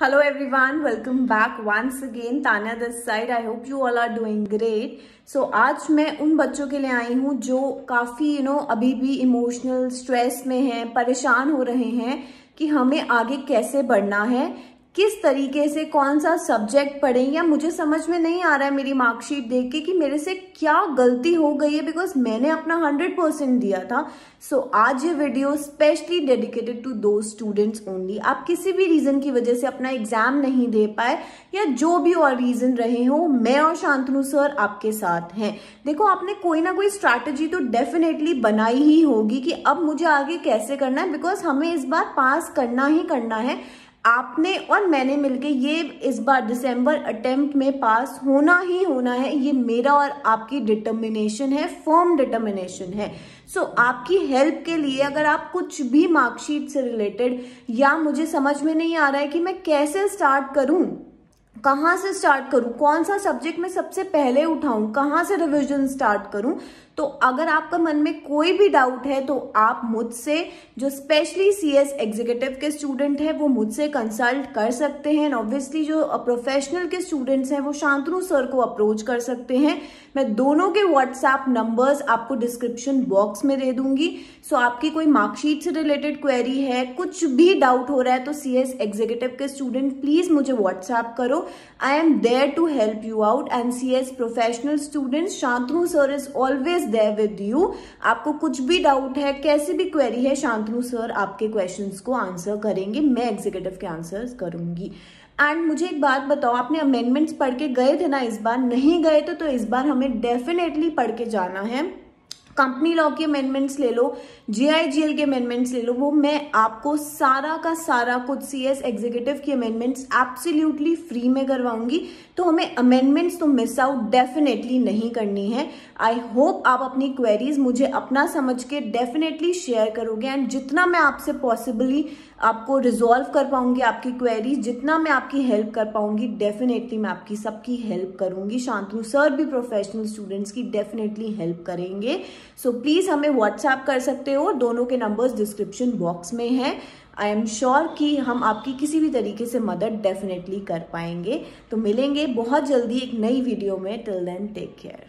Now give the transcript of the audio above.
Hello everyone welcome back once again Tanya this side I hope you all are doing great so आज मैं उन बच्चों के लिए आई हूँ जो काफ़ी यू नो अभी भी इमोशनल स्ट्रेस में हैं, परेशान हो रहे हैं कि हमें आगे कैसे बढ़ना है। किस तरीके से कौन सा सब्जेक्ट पढ़े या मुझे समझ में नहीं आ रहा है मेरी मार्कशीट देख के कि मेरे से क्या गलती हो गई है बिकॉज़ मैंने अपना हंड्रेड परसेंट दिया था। सो so, आज ये वीडियो स्पेशली डेडिकेटेड टू दो स्टूडेंट्स ओनली आप किसी भी रीजन की वजह से अपना एग्ज़ाम नहीं दे पाए या जो भी और रीजन रहे हो मैं और शांतनु सर आपके साथ हैं। देखो आपने कोई ना कोई स्ट्रैटेजी तो डेफिनेटली बनाई ही होगी कि अब मुझे आगे कैसे करना है बिकॉज़ हमें इस बार पास करना ही करना है। आपने और मैंने मिलके ये इस बार दिसंबर अटेम्प्ट में पास होना ही होना है। ये मेरा और आपकी डिटर्मिनेशन है फर्म डिटर्मिनेशन है। सो so, आपकी हेल्प के लिए अगर आप कुछ भी मार्कशीट से रिलेटेड या मुझे समझ में नहीं आ रहा है कि मैं कैसे स्टार्ट करूँ कहाँ से स्टार्ट करूँ कौन सा सब्जेक्ट मैं सबसे पहले उठाऊं कहाँ से रिविजन स्टार्ट करूँ तो अगर आपका मन में कोई भी डाउट है तो आप मुझसे, जो स्पेशली सी एस एग्जीक्यूटिव के स्टूडेंट हैं, वो मुझसे कंसल्ट कर सकते हैं। ऑब्वियसली जो प्रोफेशनल के स्टूडेंट्स हैं, वो शांतनु सर को अप्रोच कर सकते हैं। मैं दोनों के व्हाट्सएप नंबर्स आपको डिस्क्रिप्शन बॉक्स में दे दूँगी। सो आपकी कोई मार्कशीट से रिलेटेड क्वेरी है, कुछ भी डाउट हो रहा है तो सी एस एग्जीक्यूटिव के स्टूडेंट प्लीज़ मुझे व्हाट्सएप करो। I am there to help you out and C S professional student Shantanu sir is always there with you आपको कुछ भी डाउट है, कैसी भी क्वेरी है, शांतनु सर आपके क्वेश्चन को आंसर करेंगे, मैं एग्जीक्यूटिव के आंसर्स करूँगी। एंड मुझे एक बात बताओ, आपने अमेंडमेंट्स पढ़ के गए थे ना इस बार? नहीं गए थे तो इस बार हमें डेफिनेटली पढ़ के जाना है। कंपनी लॉ के अमेंडमेंट्स ले लो जीआईजीएल के अमेंडमेंट्स ले लो, वो मैं आपको सारा का सारा कुछ सीएस एग्जीक्यूटिव की अमेंडमेंट्स एब्सोल्युटली फ्री में करवाऊँगी। तो हमें अमेंडमेंट्स तो मिस आउट डेफिनेटली नहीं करनी है। आई होप आप अपनी क्वेरीज मुझे अपना समझ के डेफिनेटली शेयर करोगे एंड जितना मैं आपसे पॉसिबली आपको रिजॉल्व कर पाऊँगी आपकी क्वेरीज जितना मैं आपकी हेल्प कर पाऊँगी डेफिनेटली मैं आपकी सबकी हेल्प करूँगी। शांतनु सर भी प्रोफेशनल स्टूडेंट्स की डेफिनेटली हेल्प करेंगे। सो so, प्लीज़ हमें व्हाट्सएप कर सकते हो। दोनों के नंबर्स डिस्क्रिप्शन बॉक्स में हैं। आई एम श्योर कि हम आपकी किसी भी तरीके से मदद डेफिनेटली कर पाएँगे। तो मिलेंगे बहुत जल्दी एक नई वीडियो में। Till then take care